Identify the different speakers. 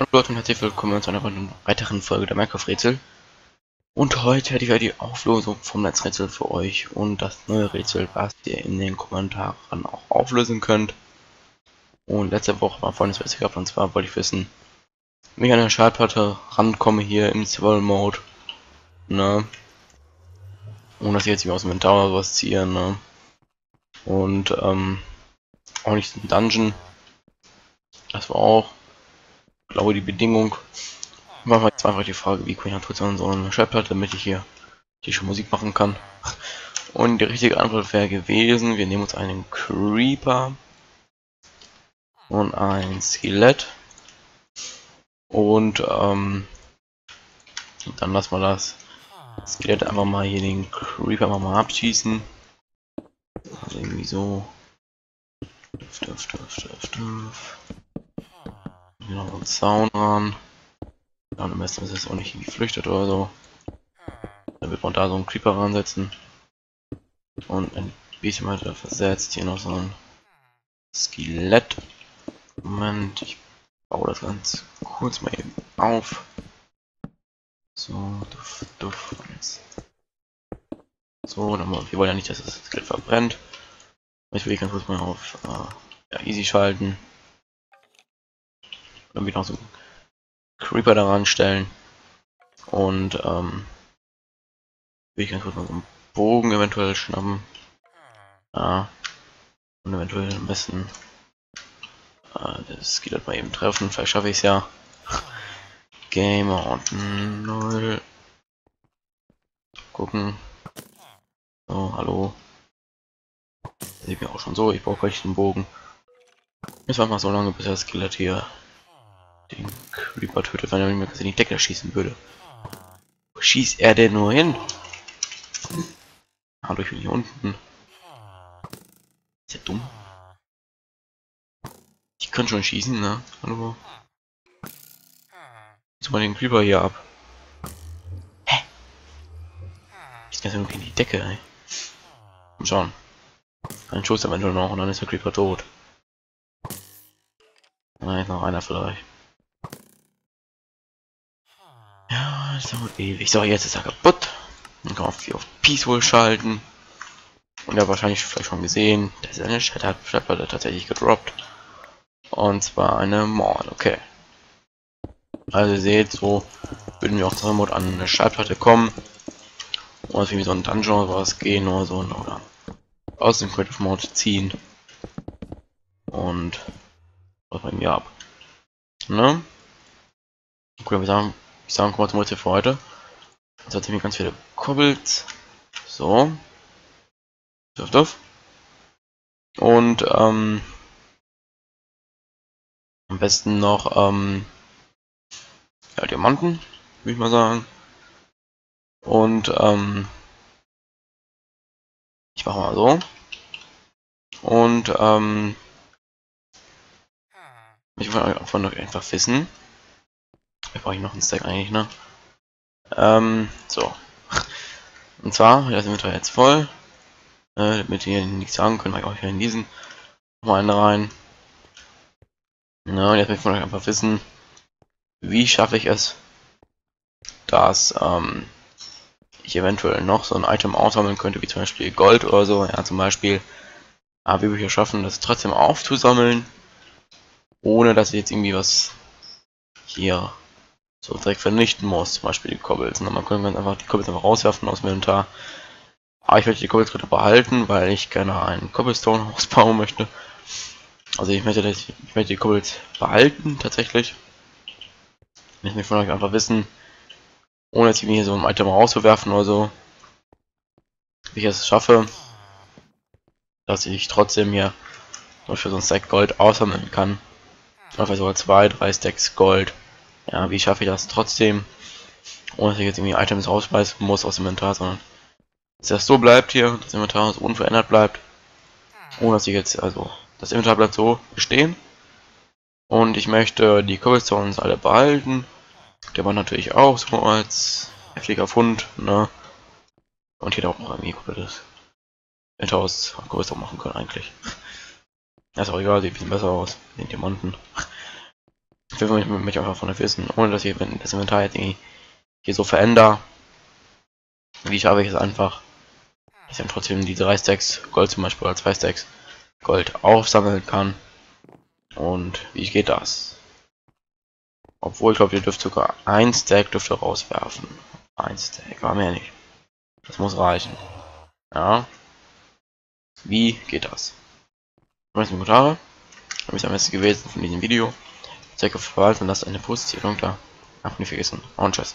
Speaker 1: Hallo Leute und herzlich willkommen zu einer weiteren Folge der Minecraft-Rätsel. Und heute hätte ich ja die Auflösung vom Netzrätsel für euch und das neue Rätsel, was ihr in den Kommentaren auch auflösen könnt. Und letzte Woche war vorhin das Rätsel gehabt und zwar wollte ich wissen, wie ich an der Schallplatte rankomme hier im Survival Mode. Ne? Ohne dass ich jetzt aus dem Inventar sowas ziehe, ne? Und ähm, auch nicht ein Dungeon. Das war auch glaube die Bedingung. War jetzt einfach die Frage, wie kann ich trotzdem so eine Schallplatte, damit ich hier die schon Musik machen kann. Und die richtige Antwort wäre gewesen, wir nehmen uns einen Creeper und ein Skelett und ähm, dann lassen wir das Skelett einfach mal hier den Creeper mal abschießen. Also irgendwie so. Duft, duft, duft. Hier noch einen Zaun ran. Ja, am besten ist es auch nicht irgendwie flüchtet oder so. Dann wird man da so einen Creeper ransetzen. Und ein bisschen weiter versetzt. Hier noch so ein Skelett. Moment, ich baue das ganz kurz mal eben auf. So, duff, duff. So, dann, wir wollen ja nicht, dass das Skelett verbrennt. Ich will ganz kurz mal auf äh, ja, Easy schalten. Irgendwie noch so einen Creeper daran stellen. Und ähm, will ich ganz kurz mal so einen Bogen eventuell schnappen. Ja. Und eventuell am besten äh, das geht halt mal eben treffen. Vielleicht schaffe ich es ja. Gamer und 0. Gucken. So, hallo. Sieht mir auch schon so, ich brauche gleich einen Bogen. Jetzt war mal so lange, bis das Skelett hier den Creeper tötet, wenn er mir in die Decke schießen würde. Wo schießt er denn nur hin? Ah, durch hier unten. Ist ja dumm. Ich kann schon schießen, ne? Hallo. Jetzt mal den Creeper hier ab. Hä? Ich kann irgendwie in die Decke, ey. Komm schon. Ein Schuss eventuell noch und dann ist der Creeper tot. Nein, noch einer vielleicht. Das dauert ewig. So, jetzt ist er kaputt. Dann kann man auf, auf Peaceful schalten. Und ja, wahrscheinlich vielleicht schon gesehen, dass er eine Schallplatte tatsächlich gedroppt. Und zwar eine Mall, okay. Also ihr seht, so würden wir auch zum Mode an eine Schallplatte kommen. Und wie so ein Dungeon oder was gehen oder so. Oder aus dem Creative Mode ziehen. Und was bei mir ab. Ne? Okay, wir sagen, ich sage mal zum Beispiel für heute. Jetzt hat mir ganz viele Kobbels. So. Duff, duff. Und ähm, am besten noch ähm, ja, Diamanten, würde ich mal sagen. Und ähm, ich mache mal so. Und ähm, ich will einfach noch ich brauche noch einen Stack eigentlich, ne? Ähm, so. Und zwar, das Inventar jetzt voll. Äh, damit ihr nichts sagen könnt, mache ich auch hier in diesen nochmal einen rein. Na, und jetzt möchte ich von euch einfach wissen, wie schaffe ich es, dass ähm, ich eventuell noch so ein Item aussammeln könnte, wie zum Beispiel Gold oder so. Ja, zum Beispiel. Aber wir hier schaffen, das trotzdem aufzusammeln, ohne dass ich jetzt irgendwie was hier so direkt vernichten muss, zum Beispiel die Cobbles. Und man könnte ganz einfach die Cobbles einfach rauswerfen aus dem Inventar. Aber ich möchte die Cobbles gerade behalten, weil ich gerne einen Cobblestone ausbauen möchte. Also ich möchte, ich möchte die Cobbles behalten, tatsächlich. Ich möchte von euch einfach wissen, ohne jetzt hier so ein Item rauszuwerfen oder so, wie ich es schaffe, dass ich trotzdem hier zum Beispiel so ein Stack Gold aussammeln kann. Einfach sogar zwei, drei Stacks Gold ja, wie schaffe ich das trotzdem, ohne dass ich jetzt irgendwie Items rausschmeißen muss aus dem Inventar, sondern dass das so bleibt hier, das Inventar unverändert bleibt, ohne dass ich jetzt, also, das Inventar bleibt so bestehen. Und ich möchte die Cobblestones alle behalten. Der war natürlich auch so als heftiger Fund, ne? Und hier auch noch irgendwie komplettes Inventar aus Cobblestone machen können eigentlich. Das ist auch egal, sieht ein bisschen besser aus, den Diamanten. Ich will mich einfach von wissen, ohne dass ich das Inventar jetzt irgendwie hier so verändere. Wie schaffe ich es einfach, dass ich dann trotzdem die drei Stacks Gold zum Beispiel oder zwei Stacks Gold aufsammeln kann. Und wie geht das? Obwohl, ich glaube, ihr dürft sogar ein Stack dürft ihr rauswerfen. Ein Stack, war mehr nicht. Das muss reichen. Ja. Wie geht das? Schreibt in die Kommentare. Habe ich am besten gewesen von diesem Video. Zeige auf Verwaltung, lasst eine positive da. Ach, nicht vergessen. Und tschüss.